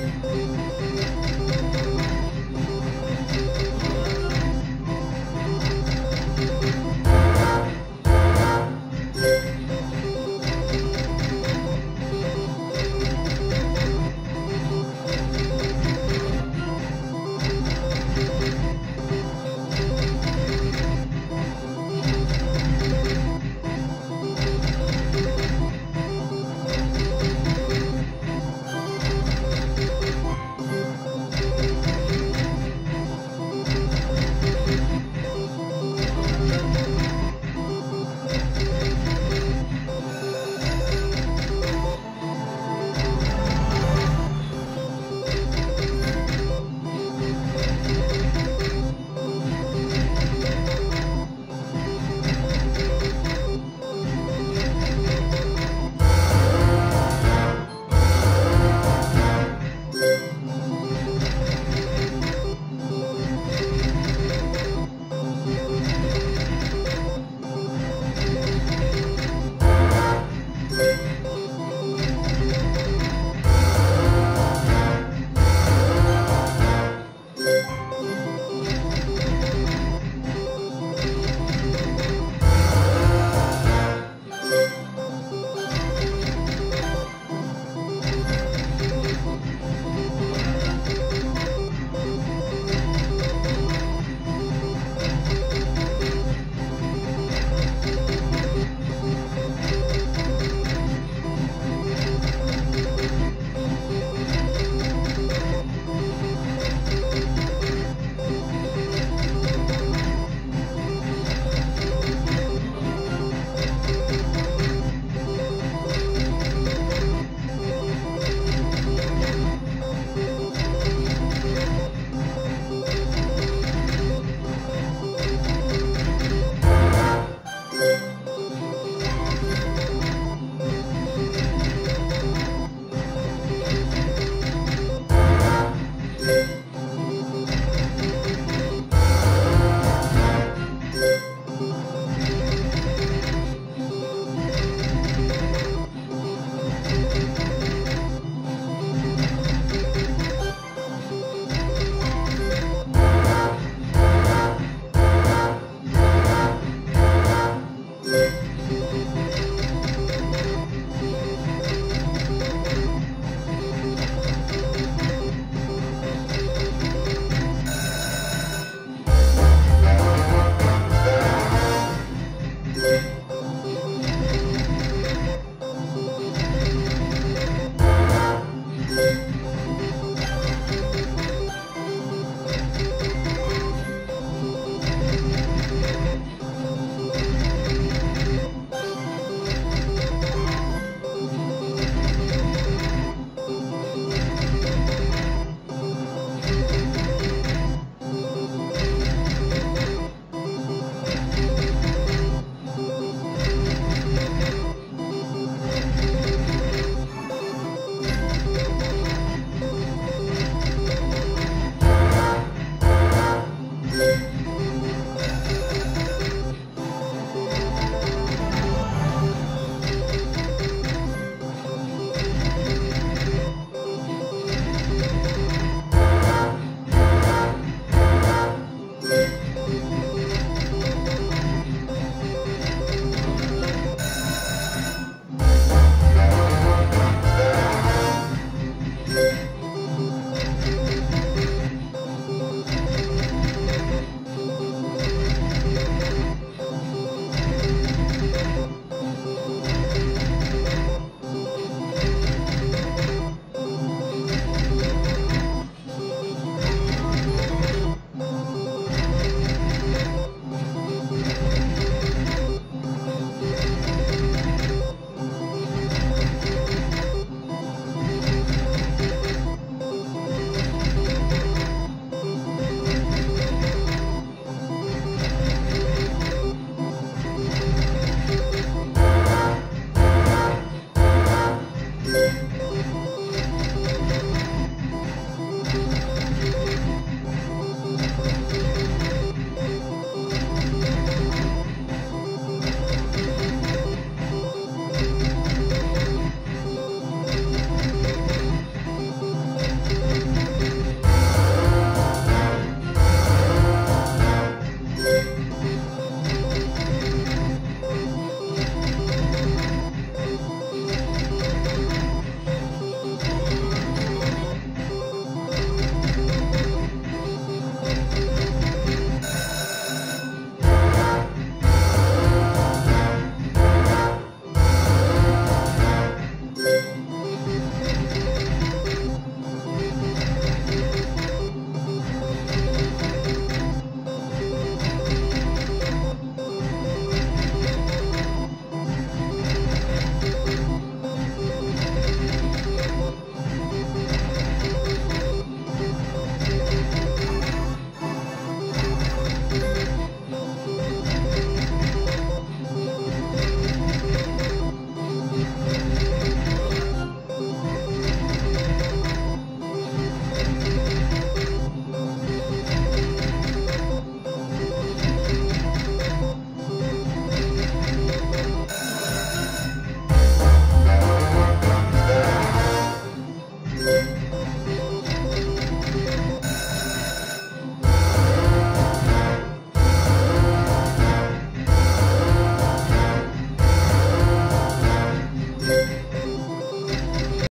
Música